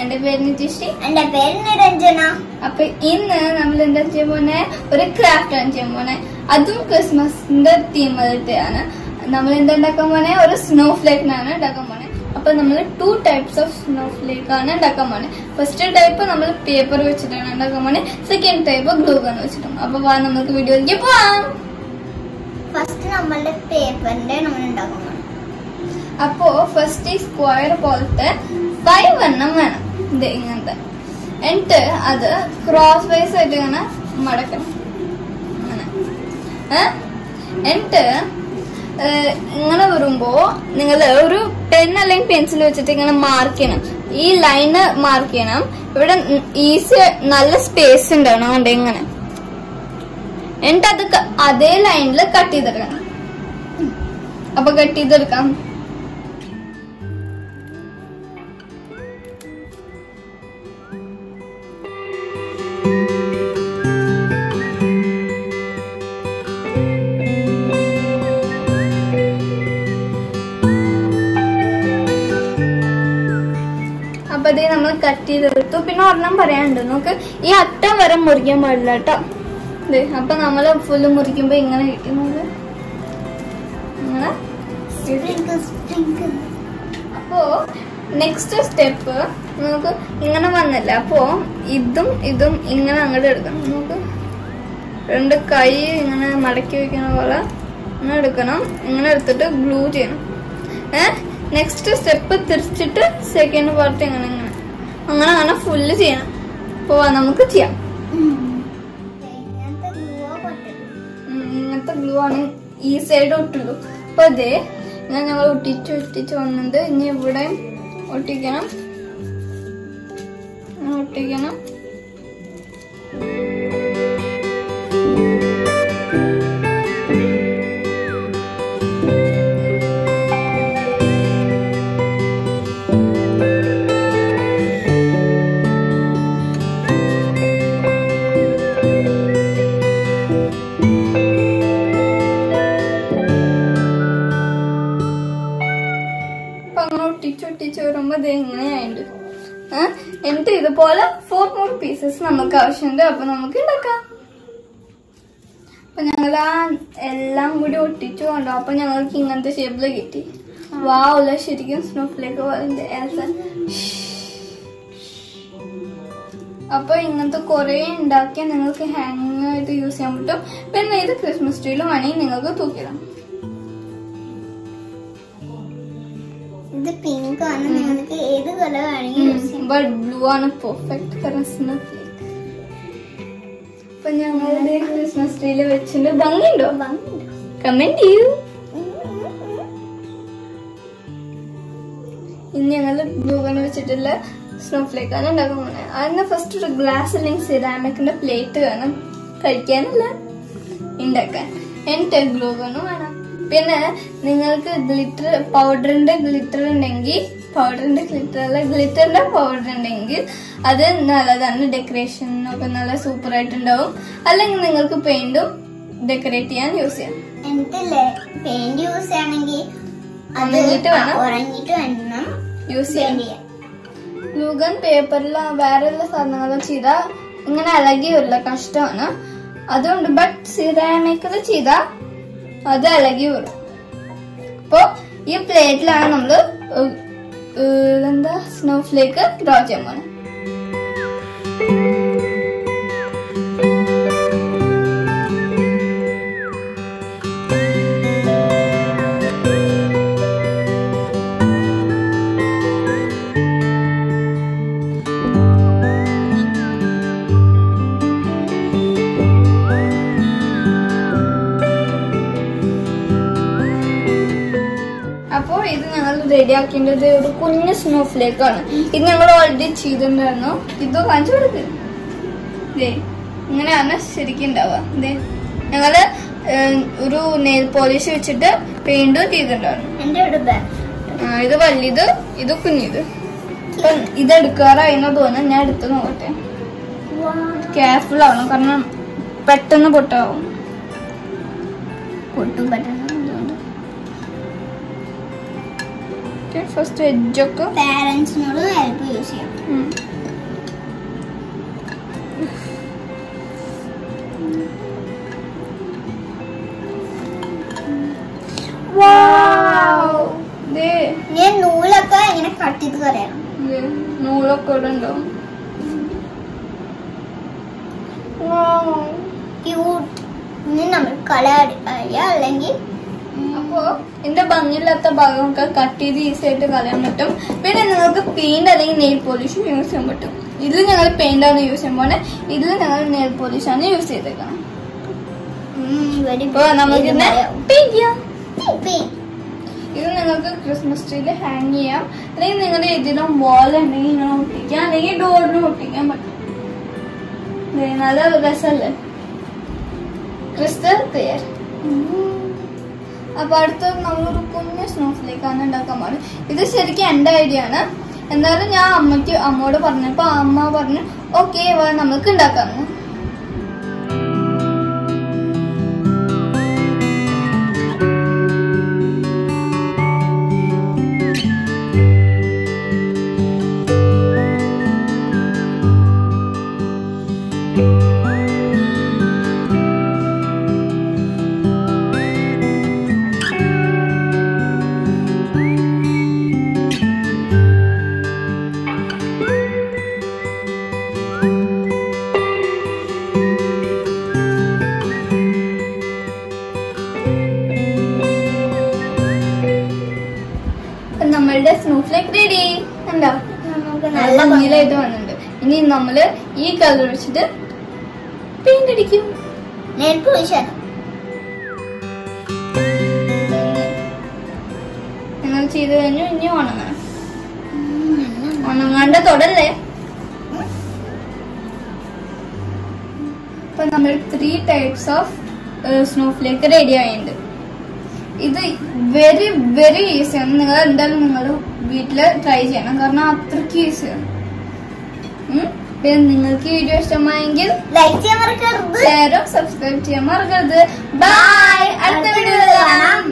എന്റെ പേര് നിതിഷി. എന്റെ പേര് നിരഞ്ജന. അപ്പൊ ഇന്ന് നമ്മൾ എന്താ ചെയ്യാൻ പോന്നെ ഒരു ക്രാഫ്റ്റ് ആണ് ചെയ്യാൻ പോന്നെ അതും ക്രിസ്മസിന്റെ തീം ആണ് നമ്മൾ എന്താ ഉണ്ടാക്കാൻ പോന്നെ ഒരു സ്നോ ആണ് ഉണ്ടാക്കാൻ പോന്നെ അപ്പൊ നമ്മൾ two types of snowflake ആണ് ഉണ്ടാക്കാൻ പോണേ ഫസ്റ്റ് ടൈപ്പ് നമ്മൾ പേപ്പർ വെച്ചിട്ടാണ് ഉണ്ടാക്കാൻ പോണേ സെക്കൻഡ് ടൈപ്പ് ഗ്ലൂ ഗൺ വെച്ചിട്ടാണ് അപ്പൊ വാ നമുക്ക് വീഡിയോയിലേക്ക് പോവാം. ഫസ്റ്റ് നമ്മളുടെ പേപ്പറിന്റെ നമ്മൾ ഉണ്ടാക്കാൻ അപ്പോ ഫസ്റ്റ് ഈ സ്ക്വയർ പോലത്തെ ഫൈവ് എണ്ണം വേണം. ഇങ്ങനത്തെ. എന്നിട്ട് അത് ക്രോസ് വൈസ് ആയിട്ട് ഇങ്ങനെ മടക്കണം. അങ്ങനെ? എന്നിട്ട് ഇങ്ങനെ വരുമ്പോ നിങ്ങൾ ഒരു പെൻ അല്ലെങ്കിൽ പെൻസിൽ വെച്ചിട്ട് ഇങ്ങനെ മാർക്ക് ചെയ്യണം. ഈ ലൈന് മാർക്ക് ചെയ്യണം. ഇവിടെ ഈസി നല്ല സ്പേസ് ഉണ്ടാവണം അതുകൊണ്ട് ഇങ്ങനെ. എന്നിട്ട് അത് അതേ ലൈനിൽ കട്ട് ചെയ്തെടുക്കണം. അപ്പൊ കട്ട് ചെയ്തെടുക്കാം. കട്ട് ചെയ്തെടുത്തു. പിന്നെ ഒരെണ്ണം പറയാനുണ്ട്. നമുക്ക് ഈ അറ്റം വരെ മുറിക്കാൻ പാടില്ല കേട്ടോ. അപ്പൊ നമ്മൾ ഫുള്ള് മുറിക്കുമ്പോ ഇങ്ങനെ കിട്ടുന്നത് അപ്പോ നെക്സ്റ്റ് സ്റ്റെപ്പ് നമുക്ക് ഇങ്ങനെ വന്നില്ല. അപ്പോ ഇതും ഇതും ഇങ്ങനെ അങ്ങോട്ട് എടുക്കണം. നമുക്ക് രണ്ട് കൈ ഇങ്ങനെ മടക്കി വെക്കുന്ന പോലെ ഇങ്ങനെ എടുക്കണം. ഇങ്ങനെ എടുത്തിട്ട് ഗ്ലൂ ചെയ്യണം. ഏഹ് നെക്സ്റ്റ് സ്റ്റെപ്പ് തിരിച്ചിട്ട് സെക്കൻഡ് പാർട്ട് ഇങ്ങനെ അങ്ങനെ അങ്ങനെ ഫുള്ള് ചെയ്യണം. പോവാ നമുക്ക് ചെയ്യാം. ഇങ്ങനത്തെ ഗ്ലൂ ആണ് ഈ സൈഡ് ഒട്ടുള്ളൂ അപ്പൊ അതെ ഞാൻ ഞങ്ങൾ ഒട്ടിച്ച് ഒട്ടിച്ച് വന്നത് ഇനി ഇവിടെ ഒട്ടിക്കണം. ഒട്ടിക്കണം. എന്നിട്ട് ഇതുപോലെ ഫോർ മോർ പീസസ് നമുക്ക് ആവശ്യമുണ്ട് അപ്പൊ നമുക്ക് ഉണ്ടാക്കാം അപ്പൊ ഞങ്ങൾ ആ എല്ലാം കൂടി ഒട്ടിച്ചു കൊണ്ടോ. അപ്പൊ ഞങ്ങൾക്ക് ഇങ്ങനത്തെ ഷേപ്പിൽ കിട്ടി. വാവുള്ള ശരിക്കും സ്നോഫിലേക്ക് പോലെ അപ്പൊ ഇങ്ങനത്തെ കുറെ ഉണ്ടാക്കിയാൽ നിങ്ങൾക്ക് ഹാങ് ആയിട്ട് യൂസ് ചെയ്യാൻ പറ്റും. പിന്നെ ഇത് ക്രിസ്മസ് ട്രീയിലും വേണമെങ്കിൽ നിങ്ങൾക്ക് തൂക്കിടാം. ഇത് പിങ്ക് ആണ്. നിങ്ങൾക്ക് ഏത് കളർ വേണമെങ്കിൽ ബട്ട് ബ്ലൂ ആണ് പെർഫെക്റ്റ് ക്രിസ്മസ് അപ്പൊ ഞങ്ങളുടെ ക്രിസ്മസ് ട്രീയിൽ വെച്ചിട്ട് ഭംഗിയുണ്ടോ. കമന്റ് ചെയ്യൂ. ഇനി ഞങ്ങൾ ബ്ലൂ കണ് വെച്ചിട്ടുള്ള സ്നോഫ്ലേക്ക് ആണ് ഉണ്ടാക്കാൻ പോകുന്നത് അതിന് ഫസ്റ്റ് ഒരു ഗ്ലാസ് അല്ലെങ്കിൽ സിറാമിക്കിന്റെ പ്ലേറ്റ് വേണം കഴിക്കാനല്ല. ഉണ്ടാക്കാൻ എന്നിട്ട് ഗ്ലൂഗണും വേണം. പിന്നെ നിങ്ങൾക്ക് ഗ്ലിറ്റർ പൗഡറിന്റെ ഗ്ലിറ്റർ ഉണ്ടെങ്കിൽ പൗഡറിന്റെ ഗ്ലിറ്റർ അല്ല ഗ്ലിറ്ററിന്റെ പൗഡർ ഉണ്ടെങ്കിൽ അത് നല്ലതാണ്. ഡെക്കറേഷൻ ഒക്കെ നല്ല സൂപ്പർ ആയിട്ടുണ്ടാവും. അല്ലെങ്കിൽ നിങ്ങൾക്ക് പെയിന്റും ഡെക്കറേറ്റ് ചെയ്യാൻ യൂസ് ചെയ്യാം. എന്നിട്ടല്ലേ പെയിന്റ് യൂസ് ചെയ്യണമെങ്കിൽ അത് ഉണങ്ങിയിട്ട് വേണം. ഉറങ്ങിട്ട് വേണം. യൂസ് ചെയ്യാൻ പെയിന്റ് ചെയ്യാൻ. ഗ്ലൂഗൺ പേപ്പറിൽ വേറെയുള്ള സാധനങ്ങളും ചെയ്താൽ ഇങ്ങനെ ഇളകി വരില്ല കഷ്ടമാണ് അതുകൊണ്ട് ബട്ട് സിറാമിക്കിൽ ചെയ്താൽ അത് ഇളകി വരും. അപ്പോ ഈ പ്ലേറ്റിലാണ് നമ്മൾ ഏഹ്, ഏഹ്, എന്താ അപ്പോൾ ഇത് ഞങ്ങൾ റെഡി ആക്കേണ്ടത് ഒരു കുഞ്ഞ് സ്നോ ഫ്ലേക്ക് ആണ്. ഇത് ഞങ്ങൾ ഓൾറെഡി ചെയ്തിട്ടുണ്ടായിരുന്നു. ഇത് കാണിച്ചു കൊടുക്ക്. ദേ ഇങ്ങനെയാണ് ശരിക്കും ഉണ്ടാവുക. ദേ ഞങ്ങൾ ഒരു നെയിൽ പോളിഷ് വെച്ചിട്ട് പെയിന്റ് ചെയ്തിട്ടുണ്ടായിരുന്നു. ഇത്. വലിയത് ഇത് കുഞ്ഞിത്. അപ്പൊ ഇത് എടുക്കാറായിരുന്നു തോന്നുന്നു. ഞാൻ എടുത്ത് നോക്കട്ടെ. കെയർഫുൾ ആവണം. കാരണം പെട്ടെന്ന് പൊട്ടാവും. പൊട്ടും പെട്ടെന്ന്. ഓക്കെ ഫസ്റ്റ് എഡ്ജൊക്കെ പാരന്റ്സിനോട് ഹെൽപ്പ് യൂസ് ചെയ്യാം. നൂലൊക്കെ ഇങ്ങനെ കട്ട് ചെയ്ത് കളയണം നൂലൊക്കെ ഇവിടെ ഉണ്ടാവും ക്യൂട്ട് ഇനി നമ്മൾ കളർ അടിക്കുക അല്ലെങ്കിൽ അപ്പോ ഇതിന്റെ ഭംഗിയില്ലാത്ത ഭാഗമൊക്കെ കട്ട് ചെയ്ത് ഈസി ആയിട്ട് കളയാൻ പറ്റും. പിന്നെ നിങ്ങൾക്ക് പെയിന്റ് അല്ലെങ്കിൽ നെയിൽ പോളിഷ് യൂസ് ചെയ്യാൻ പറ്റും. ഇതിൽ ഞങ്ങൾ പെയിന്റ് ആണ് യൂസ് പോലെ ഇതിൽ ഞങ്ങൾ നെയിൽ പോളിഷ് ആണ് യൂസ് ചെയ്തേക്കണം. ഇപ്പൊ നമുക്ക് ചെയ്യാം. ഇത് നിങ്ങൾക്ക് ക്രിസ്മസ് ട്രീയിൽ ഹാങ് ചെയ്യാം. അല്ലെങ്കിൽ നിങ്ങളുടെ ഏതെങ്കിലും വാൾ ഉണ്ടെങ്കിൽ ഇങ്ങനെ ഒട്ടിക്കാം. അല്ലെങ്കിൽ ഡോറിന് ഒട്ടിക്കാൻ പറ്റും. നല്ല രസമല്ലേ ക്രിസ്റ്റൽ ക്ലിയർ അപ്പൊ അടുത്ത നമ്മളൊരു കുഞ്ഞ് സ്നോഫിലേക്കാണ് ഉണ്ടാക്കാൻ പോകുന്നത് ഇത് ശരിക്കും എന്റെ ഐഡിയ ആണ്. എന്നാലും ഞാൻ അമ്മയ്ക്ക് അമ്മയോട് പറഞ്ഞപ്പോൾ അമ്മ പറഞ്ഞു ഓക്കെ നമുക്ക് ഉണ്ടാക്കാമെന്ന് ഭംഗിയിലായിട്ട് വന്നിട്ടുണ്ട്. ഇനി നമ്മൾ ഈ കളർ വെച്ചിട്ട് പെയിന്റ് അടിക്കും. ഞങ്ങൾ ചെയ്ത് കഴിഞ്ഞു ഇനി ഉണങ്ങണം. ഉണങ്ങാണ്ട് തൊടല്ലേ? ഇപ്പൊ നമ്മൾ three types of snowflake ready ആയിട്ടുണ്ട്. ഇത് വെരി വെരി ഈസിയാണ് നിങ്ങൾ എന്തായാലും നിങ്ങൾ വീട്ടിൽ ട്രൈ ചെയ്യണം. കാരണം അത്രയ്ക്ക് ഈസിയാണ്. പിന്നെ നിങ്ങൾക്ക് വീഡിയോ ഇഷ്ടമായെങ്കിൽ ലൈക്ക് ചെയ്യാൻ മറക്കരുത്. ഷെയറും സബ്സ്ക്രൈബ് ചെയ്യാൻ മറക്കരുത്. ബൈ അടുത്ത വീഡിയോ കാണാം.